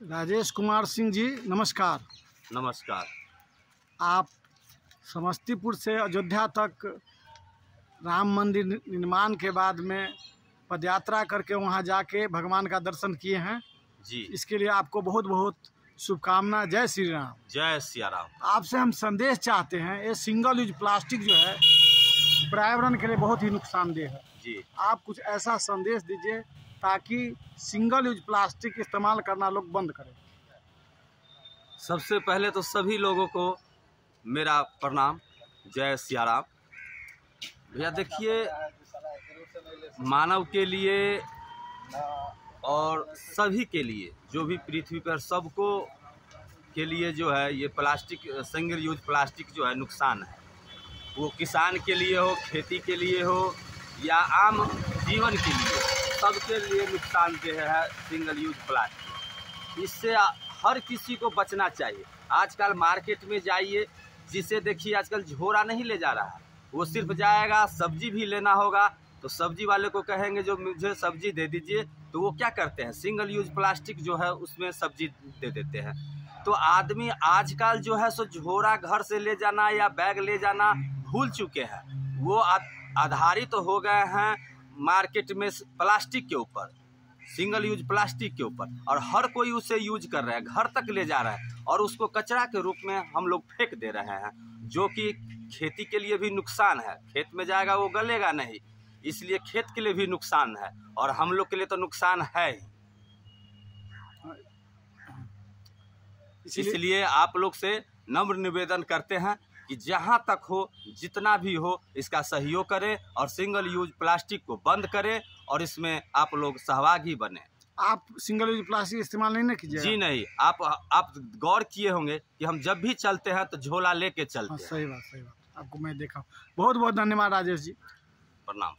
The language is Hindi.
राजेश कुमार सिंह जी नमस्कार। नमस्कार। आप समस्तीपुर से अयोध्या तक राम मंदिर निर्माण के बाद में पदयात्रा करके वहाँ जाके भगवान का दर्शन किए हैं। जी। इसके लिए आपको बहुत बहुत शुभकामना। जय श्री राम। जय सिया राम। आपसे हम संदेश चाहते हैं ये सिंगल यूज़ प्लास्टिक जो है पर्यावरण के लिए बहुत ही नुकसानदेह है। जी। आप कुछ ऐसा संदेश दीजिए ताकि सिंगल यूज़ प्लास्टिक इस्तेमाल करना लोग बंद करें। सबसे पहले तो सभी लोगों को मेरा प्रणाम। जय सिया राम भैया देखिए मानव के लिए और सभी के लिए जो भी पृथ्वी पर सबको के लिए जो है ये प्लास्टिक सिंगल यूज़ प्लास्टिक जो है नुकसान है। वो किसान के लिए हो, खेती के लिए हो, या आम जीवन के लिए, सबके लिए नुकसानदेह है सिंगल यूज़ प्लास्टिक इससे हर किसी को बचना चाहिए। आजकल मार्केट में जाइए, जिसे देखिए आजकल झोरा नहीं ले जा रहा है। वो सिर्फ़ जाएगा, सब्ज़ी भी लेना होगा तो सब्ज़ी वाले को कहेंगे, जो मुझे सब्ज़ी दे दीजिए। तो वो क्या करते हैं? सिंगल यूज़ प्लास्टिक जो है, उसमें सब्ज़ी दे देते हैं। तो आदमी आजकल जो है, सो झोरा घर से ले जाना या बैग ले जाना भूल चुके हैं। वो आधारित तो हो गए हैं मार्केट में प्लास्टिक के ऊपर सिंगल यूज़ प्लास्टिक के ऊपर और हर कोई उसे यूज़ कर रहा है घर तक ले जा रहा है और उसको कचरा के रूप में हम लोग फेंक दे रहे हैं जो कि खेती के लिए भी नुकसान है। खेत में जाएगा वो गलेगा नहीं इसलिए खेत के लिए भी नुकसान है और हम लोग के लिए तो नुकसान है ही। इसलिए आप लोग से नम्र निवेदन करते हैं कि जहाँ तक हो जितना भी हो इसका सहयोग करें और सिंगल यूज़ प्लास्टिक को बंद करें और इसमें आप लोग सहभागी बने। आप सिंगल यूज़ प्लास्टिक इस्तेमाल नहीं ना कीजिए जी नहीं आप आप गौर किए होंगे कि हम जब भी चलते हैं तो झोला लेके हाँ चलते हैं सही बात सही बात। आपको मैं देखा बहुत बहुत धन्यवाद राजेश जी। प्रणाम।